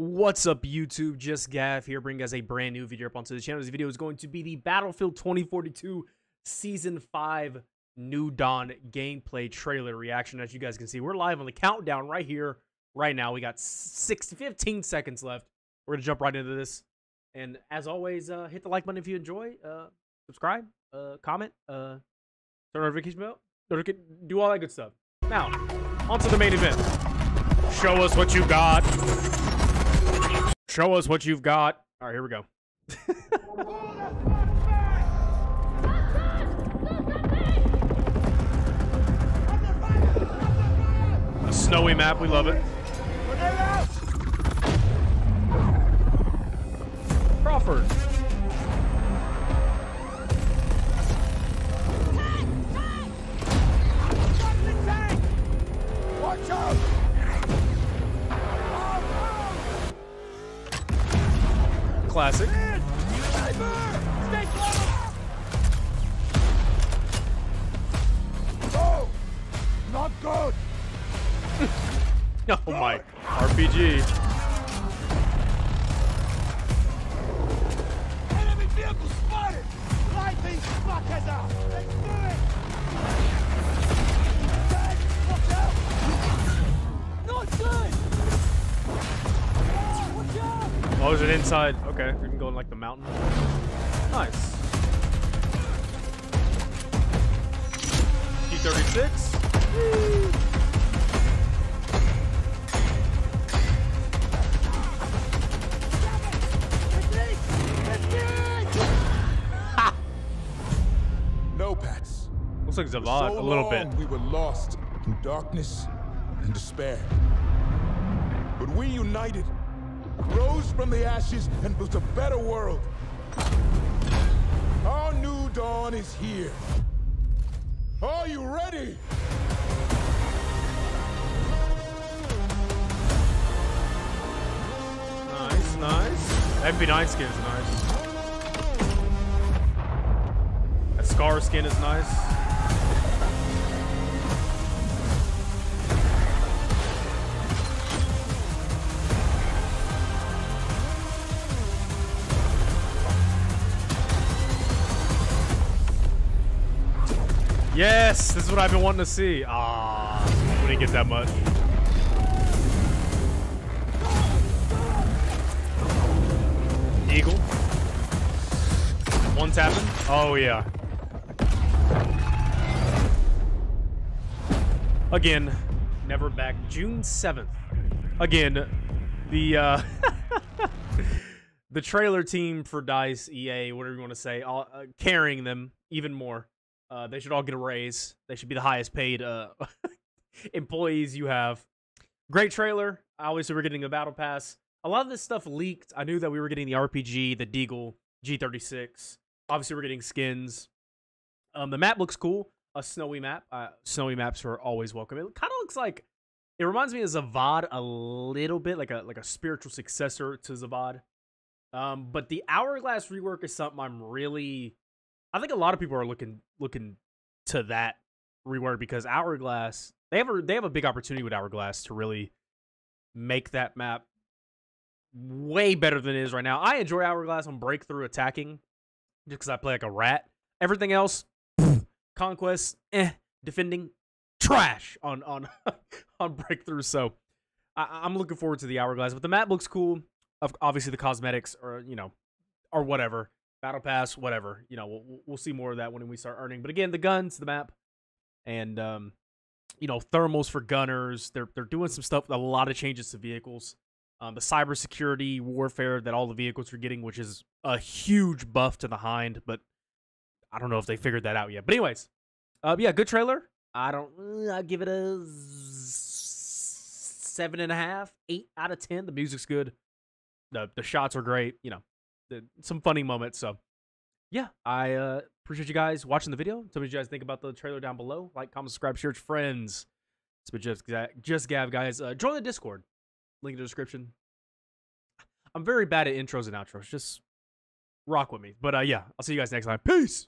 What's up, YouTube? Just Gav here, bringing us a brand new video up onto the channel. This video is going to be the Battlefield 2042 Season 5 New Dawn gameplay trailer reaction. As you guys can see, we're live on the countdown right here, right now. We got six, 15 seconds left. We're going to jump right into this. And as always, uh, hit the like button if you enjoy. Uh, subscribe, uh, comment, uh, turn notification bell, do all that good stuff. Now, onto the main event. Show us what you got. Show us what you've got. All right, here we go. A snowy map, we love it. Crawford. Classic. Oh! Not good! Oh my. RPG. Enemy vehicle spotted! Light these fuckers out! Oh, is it inside? Okay, we can go in like the mountain. Nice. G36. Technique! Technique! No, Pats. Looks like For Zavod so a little bit. We were lost in darkness and despair. But we united, rose from the ashes, and built a better world. Our new dawn is here. Are you ready? Nice, nice. MP9 skin is nice. That Scar skin is nice. Yes, this is what I've been wanting to see. Ah, we didn't get that much. Eagle. One tapping. Oh yeah. Again, never back. June seventh. Again, the uh, the trailer team for Dice, EA, whatever you want to say, uh, carrying them even more. Uh, they should all get a raise. They should be the highest paid uh, employees you have. Great trailer. Obviously, we're getting a battle pass. A lot of this stuff leaked. I knew that we were getting the RPG, the Deagle, G36. Obviously, we're getting skins. Um, the map looks cool. A snowy map. Uh, snowy maps are always welcome. It kind of looks like it reminds me of Zavod a little bit, like a like a spiritual successor to Zavod. Um, but the hourglass rework is something I'm really. I think a lot of people are looking looking to that rework because hourglass they have a they have a big opportunity with hourglass to really make that map way better than it is right now. I enjoy hourglass on breakthrough attacking just because I play like a rat. Everything else, conquest, eh, defending, trash on on on breakthrough. So I, I'm looking forward to the hourglass. But the map looks cool. Obviously the cosmetics or you know or whatever battle pass, whatever. You know we'll we'll see more of that when we start earning. But again, the guns, the map, and um, you know thermals for gunners. They're they're doing some stuff. A lot of changes to vehicles. Um, the cybersecurity warfare that all the vehicles are getting, which is a huge buff to the Hind, but I don't know if they figured that out yet. But anyways, uh, yeah, good trailer. I don't. uh, I'll give it a seven and a half, eight out of ten. The music's good. the The shots are great. You know, the, some funny moments. So, yeah, I uh, appreciate you guys watching the video. Tell me what you guys think about the trailer down below. Like, comment, subscribe, share with friends. It's been just just Gav, guys. Uh, join the Discord. Link in the description. I'm very bad at intros and outros. Just rock with me. But uh, yeah, I'll see you guys next time. Peace.